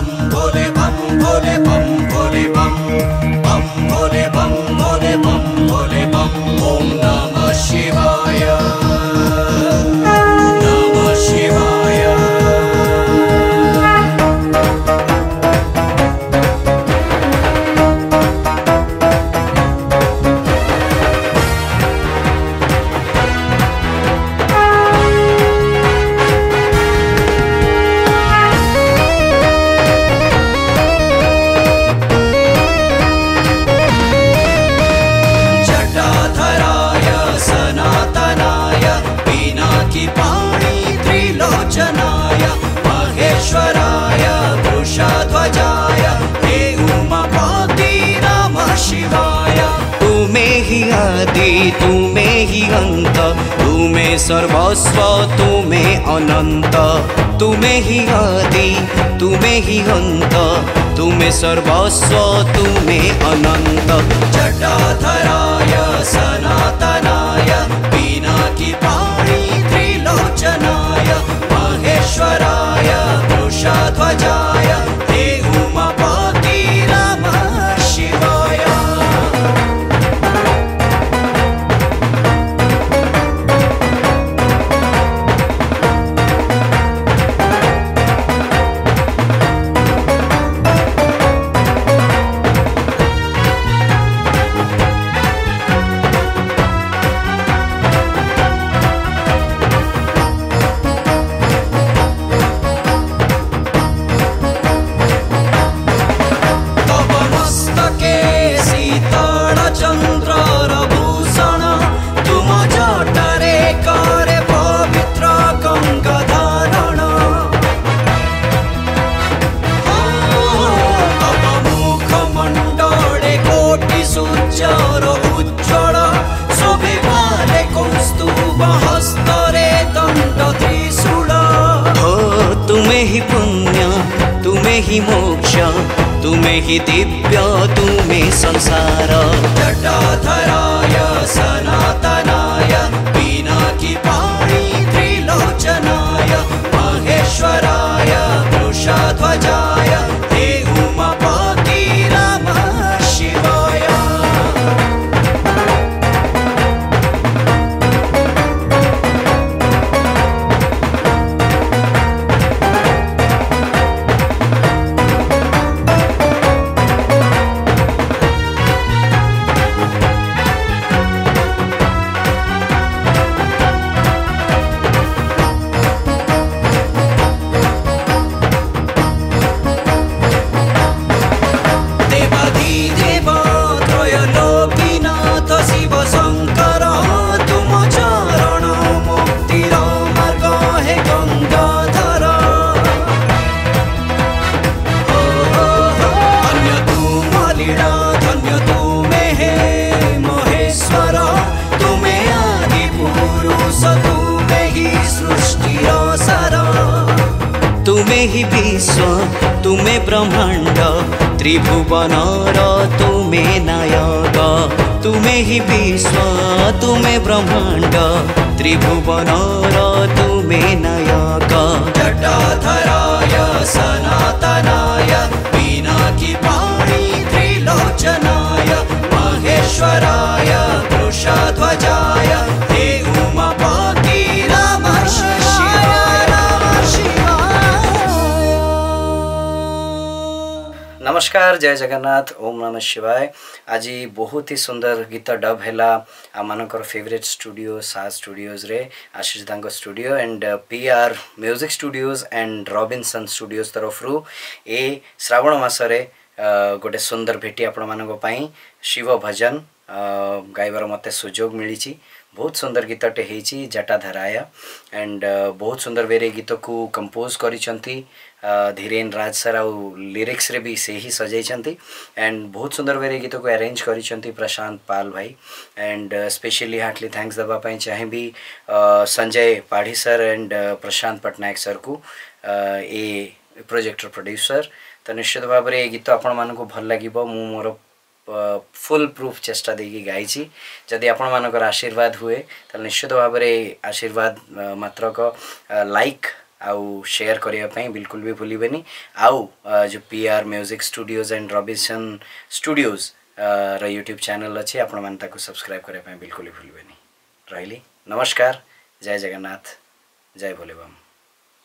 அம்பொலி हि आदि तुमे ही अंत। तुमे सर्वस्व तुमे अनंत। तुमे ही आदि तुमे ही अंत। तुमे सर्वस्व तुमे अनंत। जटाधराय, सनातनाय हि पुण्य तुम्हें ही मोक्ष तुम्हें ही दिव्य तुम्हें संसार। जटाधराय हि विश्व तुमे ब्रह्माण्ड त्रिभुवनर तुमे नायक तुमे हि विश्व तुमे ब्रह्माण्ड त्रिभुवनर तुमे नायक। जटाधराय, सनातनाय पिनाकिपाणि त्रिलोचनाय, महेश्वराय, वृषध्वजाय। नमस्कार, जय जगन्नाथ, ओम नम शिवाय। आज बहुत ही सुंदर गीत डब है आमर फेवरेट स्टूडियो सा स्टूडियोज रे, Ashish Dang studio and P R music studios and Robinson studios तरफ़ ए श्रावण मसरे गोटे सुंदर भेटी आपण शिव भजन ଗାଇବାର ମୋତେ ସୁଯୋଗ ମିଳିଛି ବହୁତ ସୁନ୍ଦର ଗୀତଟେ ହେଇଛି ଜଟାଧାରାୟା ଆଣ୍ଡ ବହୁତ ସୁନ୍ଦର ୱେରେ ଗୀତକୁ କମ୍ପୋଜ୍ କରିଛନ୍ତି ଧୀରେନ୍ ରାଜ ସାର୍ ଆଉ ଲିରିକ୍ସରେ ବି ସେ ହିଁ ସଜାଇଛନ୍ତି ଆଣ୍ଡ ବହୁତ ସୁନ୍ଦର ୱେରେ ଗୀତକୁ ଆରେଞ୍ଜ କରିଛନ୍ତି ପ୍ରଶାନ୍ତ ପାଲ ଭାଇ ଆଣ୍ଡ ସ୍ପେଶିଆଲି ହାର୍ଟଲି ଥ୍ୟାଙ୍କ୍ସ ଦେବା ପାଇଁ ଚାହିଁବି ସଞ୍ଜୟ ପାଢ଼ୀ ସାର୍ ଆଣ୍ଡ ପ୍ରଶାନ୍ତ ପଟ୍ଟନାୟକ ସାର୍କୁ ଏ ପ୍ରୋଜେକ୍ଟର ପ୍ରଡ୍ୟୁସର୍ ତ ନିଶ୍ଚିତ ଭାବରେ ଏ ଗୀତ ଆପଣମାନଙ୍କୁ ଭଲ ଲାଗିବ ମୁଁ ମୋର ফুল প্রুফ চেষ্টা দিয়ে গাইছি যদি আপনার আশীর্বাদ হুয়ে তাহলে নিশ্চিত ভাবে আশীর্বাদ মাত্রক লাইক ଆଉ ସେୟାର କରିବା ପାଇଁ ବିଲକୁଲ ବି ଭୁଲିବେନି ଆଉ ଯେଉଁ P R music studios and Rabison studios ର ୟୁଟ୍ୟୁବ୍ ଚ୍ୟାନେଲ୍ ଅଛି ଆପଣମାନେ ତାକୁ ସବସ୍କ୍ରାଇବ୍ କରିବା ପାଇଁ ବିଲକୁଲ ଭୁଲିବେନି ରହିଲି ନମସ୍କାର ଜୟ ଜଗନ୍ନାଥ ଜୟ ଭୋଲେବମ୍